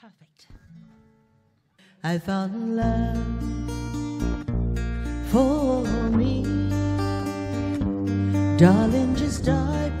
Perfect. I found love for me. Darling, just dive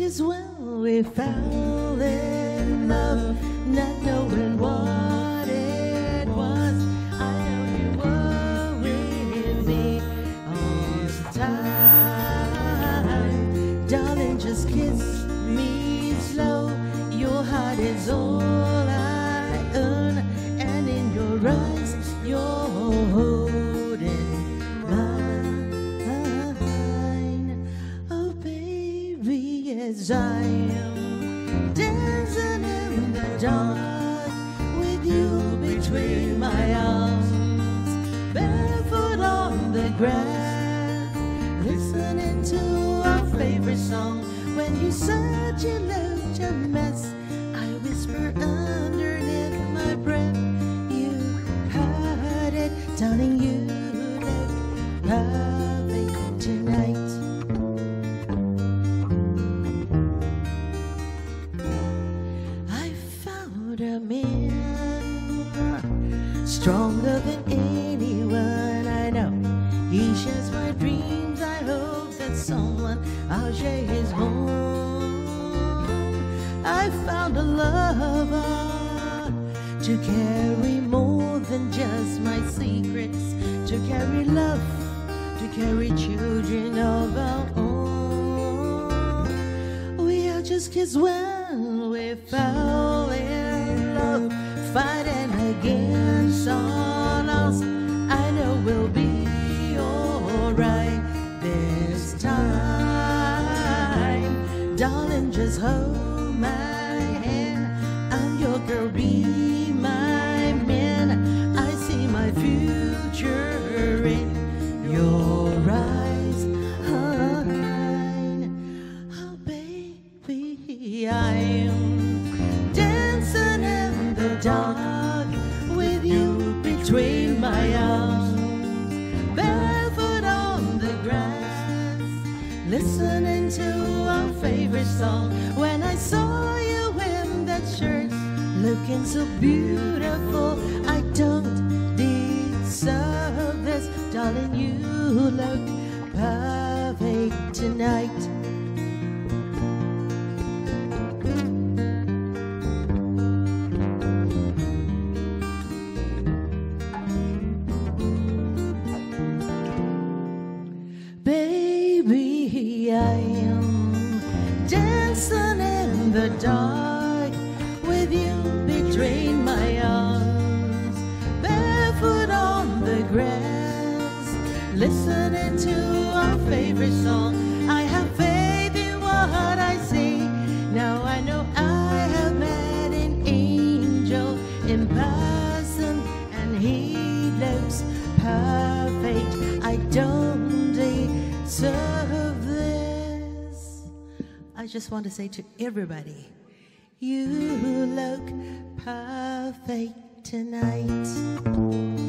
just when we fell in love, not knowing what it was. I know you were with me all the time. Darling, just kiss me slow. Your heart is all I am dancing in the dark with you between my arms, barefoot on the grass, listening to our favorite song. When you said you mess, I underneath my breath. You it, darling. You look a man stronger than anyone I know. He shares my dreams. I hope that someone I'll share his home. I found a lover to carry more than just my secrets, to carry love, to carry children of our own. We are just kids when we fell in love, fighting against all odds. I know we'll be alright this time, darling. Just hold my hand. I'm your girl, When I saw you in that shirt, looking so beautiful, I don't deserve this, darling. You look perfect tonight. In the dark with you between my arms, barefoot on the grass, listening to our favorite song. I have faith in what I see. Now I know I have met an angel in person, and he looks perfect. I don't I just want to say to everybody, you look perfect tonight.